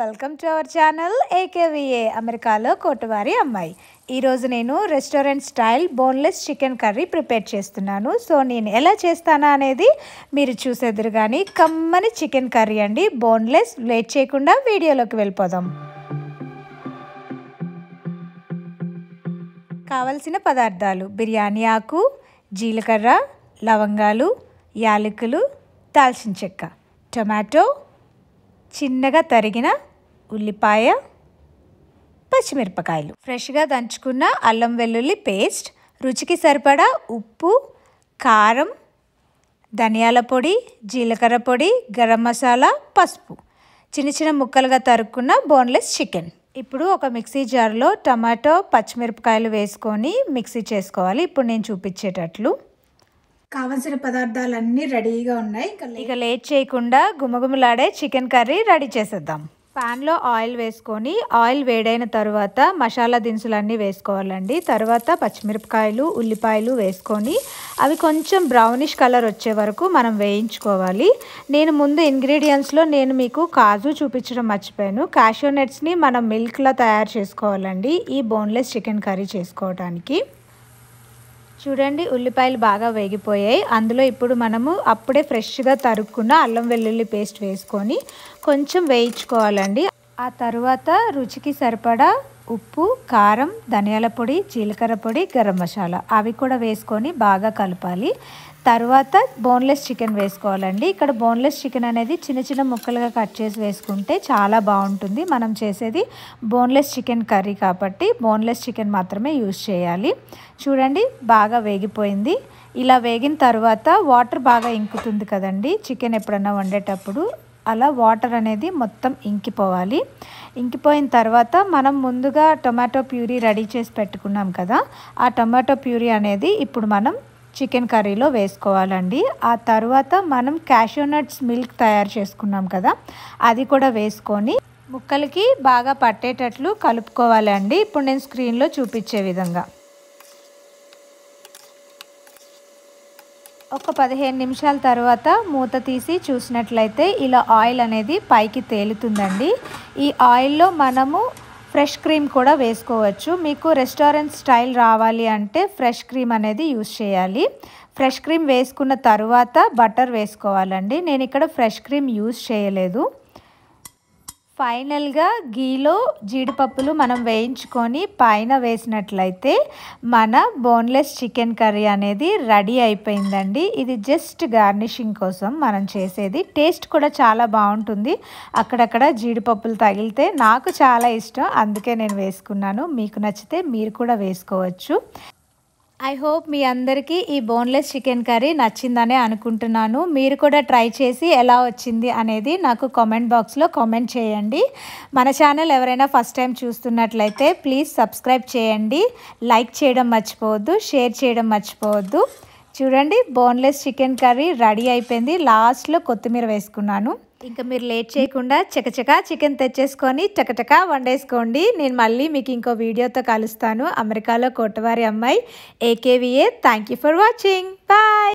Welcome to our channel A K V A అమెరికాలో కోటవారి అమ్మాయి. ఈరోజు నేను restaurant style boneless chicken curry prepare చేస్తున్నాను. సో నేను ఎలా చేస్తానా అనేది మీరు చూసేద్దరు కానీ కమ్మని చికెన్ కర్రీ అండి. బోన్లెస్ లేట్ చేయకుండా వీడియోలోకి వెళ్ళిపోదాం. కావలసిన పదార్థాలు బిర్యానీ ఆకు జీలకర్ర లవంగాలు యాలకులు దాల్చిన చెక్క టొమాటో చిన్నగా తరిగిన ఉల్లిపాయ పచ్చిమిరపకాయలు. ఫ్రెష్గా దంచుకున్న అల్లం వెల్లుల్లి పేస్ట్ రుచికి సరిపడా ఉప్పు కారం ధనియాల పొడి జీలకర్ర పొడి గరం మసాలా పసుపు. చిన్న చిన్న ముక్కలుగా తరుక్కున్న బోన్లెస్ చికెన్. ఇప్పుడు ఒక మిక్సీ జార్లో టమాటో పచ్చిమిరపకాయలు వేసుకొని మిక్సీ చేసుకోవాలి. ఇప్పుడు నేను చూపించేటట్లు. కావలసిన పదార్థాలన్నీ రెడీగా ఉన్నాయి. ఇక లేట్ చేయకుండా గుమగుమలాడే చికెన్ కర్రీ రెడీ చేసేద్దాం. ప్యాన్లో ఆయిల్ వేసుకొని ఆయిల్ వేడైన తర్వాత మసాలా దినుసులన్నీ వేసుకోవాలండి. తర్వాత పచ్చిమిరపకాయలు ఉల్లిపాయలు వేసుకొని అవి కొంచెం బ్రౌనిష్ కలర్ వచ్చే వరకు మనం వేయించుకోవాలి. నేను ముందు ఇంగ్రీడియంట్స్లో నేను మీకు కాజు చూపించడం మర్చిపోయాను. కాషూ నట్స్ని మనం మిల్క్లో తయారు చేసుకోవాలండి. ఈ బోన్లెస్ చికెన్ కర్రీ చేసుకోవడానికి చూడండి ఉల్లిపాయలు బాగా వేగిపోయాయి. అందులో ఇప్పుడు మనము అప్పుడే ఫ్రెష్గా తరుక్కున్న అల్లం వెల్లుల్లి పేస్ట్ వేసుకొని కొంచెం వేయించుకోవాలండి. ఆ తర్వాత రుచికి సరిపడా ఉప్పు కారం ధనియాల పొడి జీలకర్ర పొడి గరం మసాలా. అవి కూడా వేసుకొని బాగా కలపాలి. తర్వాత బోన్లెస్ చికెన్ వేసుకోవాలండి. ఇక్కడ బోన్లెస్ చికెన్ అనేది చిన్న చిన్న ముక్కలుగా కట్ చేసి వేసుకుంటే చాలా బాగుంటుంది. మనం చేసేది బోన్లెస్ చికెన్ కర్రీ కాబట్టి బోన్లెస్ చికెన్ మాత్రమే యూజ్ చేయాలి. చూడండి బాగా వేగిపోయింది. ఇలా వేగిన తర్వాత వాటర్ బాగా ఇంకుతుంది కదండి. చికెన్ ఎప్పుడన్నా వండేటప్పుడు అలా వాటర్ అనేది మొత్తం ఇంకిపోవాలి. ఇంకిపోయిన తర్వాత మనం ముందుగా టొమాటో ప్యూరీ రెడీ చేసి పెట్టుకున్నాం కదా ఆ టొమాటో ప్యూరీ అనేది ఇప్పుడు మనం చికెన్ కర్రీలో వేసుకోవాలండి. ఆ తర్వాత మనం క్యాషోనట్స్ మిల్క్ తయారు చేసుకున్నాం కదా అది కూడా వేసుకొని ముక్కలకి బాగా పట్టేటట్లు కలుపుకోవాలండి. ఇప్పుడు నేను స్క్రీన్లో చూపించే విధంగా. ఒక పదిహేను నిమిషాల తర్వాత మూత తీసి చూసినట్లయితే ఇలా ఆయిల్ అనేది పైకి తేలుతుందండి. ఈ ఆయిల్లో మనము ఫ్రెష్ క్రీమ్ కూడా వేసుకోవచ్చు. మీకు రెస్టారెంట్ స్టైల్ రావాలి అంటే ఫ్రెష్ క్రీమ్ అనేది యూస్ చేయాలి. ఫ్రెష్ క్రీమ్ వేసుకున్న తర్వాత బటర్ వేసుకోవాలండి. నేను ఇక్కడ ఫ్రెష్ క్రీమ్ యూస్ చేయలేదు. ఫైనల్గా గీలో జీడిపప్పులు మనం వేయించుకొని పైన వేసినట్లయితే మన బోన్లెస్ చికెన్ కర్రీ అనేది రెడీ అయిపోయిందండి. ఇది జస్ట్ గార్నిషింగ్ కోసం మనం చేసేది. టేస్ట్ కూడా చాలా బాగుంటుంది. అక్కడక్కడ జీడిపప్పులు తగిలితే నాకు చాలా ఇష్టం. అందుకే నేను వేసుకున్నాను. మీకు నచ్చితే మీరు కూడా వేసుకోవచ్చు. ఐ హోప్ మీ అందరికీ ఈ బోన్లెస్ చికెన్ కర్రీ నచ్చిందనే అనుకుంటున్నాను. మీరు కూడా ట్రై చేసి ఎలా వచ్చింది అనేది నాకు కామెంట్ బాక్స్లో కామెంట్ చేయండి. మన ఛానల్ ఎవరైనా ఫస్ట్ టైం చూస్తున్నట్లయితే ప్లీజ్ సబ్స్క్రైబ్ చేయండి. లైక్ చేయడం మర్చిపోవద్దు షేర్ చేయడం మర్చిపోవద్దు. చూడండి బోన్లెస్ చికెన్ కర్రీ రెడీ అయిపోయింది. లాస్ట్లో కొత్తిమీర వేసుకున్నాను. ఇంకా మీరు లేట్ చేయకుండా చకచకా చికెన్ తెచ్చేసుకొని చకచకా వండేసుకోండి. నేను మళ్ళీ మీకు ఇంకో వీడియోతో కలుస్తాను. అమెరికాలో కోటవారి అమ్మాయి A K V A thank you for watching bye